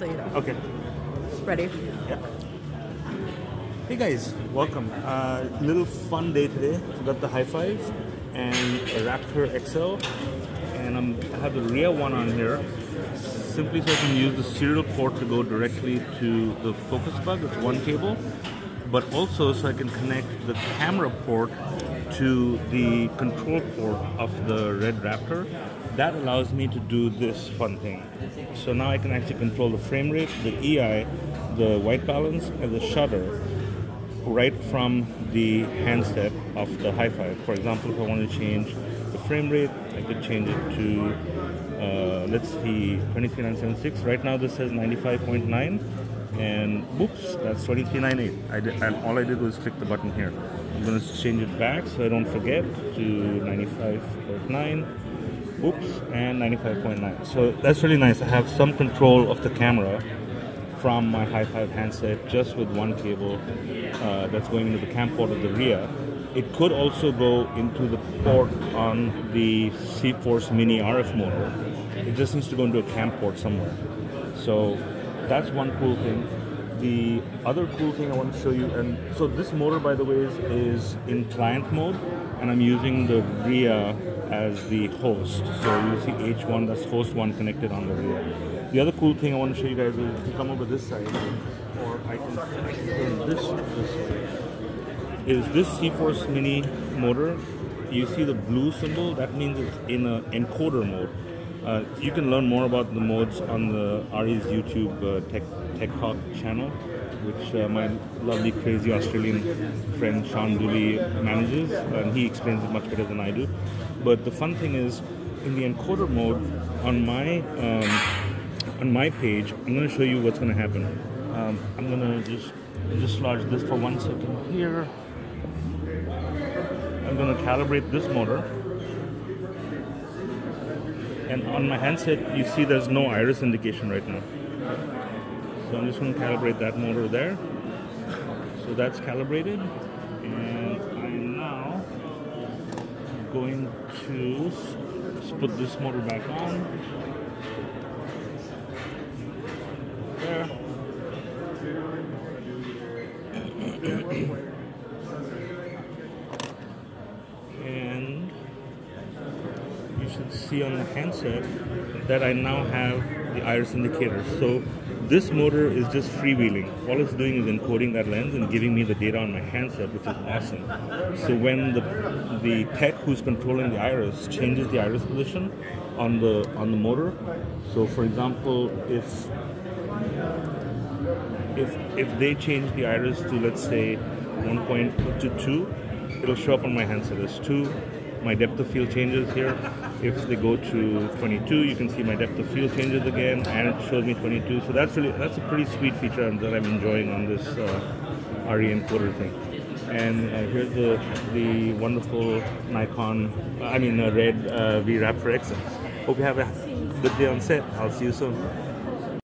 So you know. Okay. Ready? Yeah. Hey guys, welcome. Uh, little fun day today. Got the Hi5 and a Raptor XL, and I'm, I have the RIA-1 on here, simply so I can use the serial port to go directly to the Focusbug. It's one cable, but also so I can connect the camera port to the control port of the Red Raptor. That allows me to do this fun thing. So now I can actually control the frame rate, the EI, the white balance, and the shutter right from the handset of the Hi5. For example, if I want to change the frame rate, I could change it to, uh, let's see, 23976. Right now this says 95.9 and whoops, that's 2398. I did, and all I did was click the button here. I'm going to change it back so I don't forget to 95.9 oops and 95.9 so that's really nice i have some control of the camera from my Hi5 handset just with one cable uh, that's going into the cam port of the Ria. It could also go into the port on the C-Force Mini RF motor. It just needs to go into a cam port somewhere. So that's one cool thing. The other cool thing I want to show you, and so this motor, by the way, is, is in client mode, and I'm using the Ria as the host. So you see H1, that's host one connected on the Ria. The other cool thing I want to show you guys is you come over this side, or I can, I can turn this this way, is this C-Force Mini motor. You see the blue symbol? That means it's in an encoder mode. Uh, you can learn more about the modes on the Arri's YouTube uh, Tech, Tech Talk channel, which uh, my lovely, crazy Australian friend Sean Dooley manages, and he explains it much better than I do. But the fun thing is, in the encoder mode, on my um, on my page, I'm going to show you what's going to happen. Um, I'm going to just dislodge this for one second here. I'm going to calibrate this motor. And on my handset, you see there's no iris indication right now. So I'm just going to calibrate that motor there. So that's calibrated. And I'm now going to put this motor back on. there. and you should see on the handset that I now have the iris indicator. So this motor is just freewheeling. All it's doing is encoding that lens and giving me the data on my handset, which is awesome. So when the the tech who's controlling the iris changes the iris position on the on the motor, so for example, if if if they change the iris to let's say 1.2, to 2, it'll show up on my handset as 2. My depth of field changes here. If they go to 22, you can see my depth of field changes again, and it shows me 22. So that's really that's a pretty sweet feature that I'm enjoying on this uh, Arri encoder thing. And uh, here's the the wonderful Nikon, I mean uh, Red uh, V Raptor X. Hope you have a good day on set. I'll see you soon.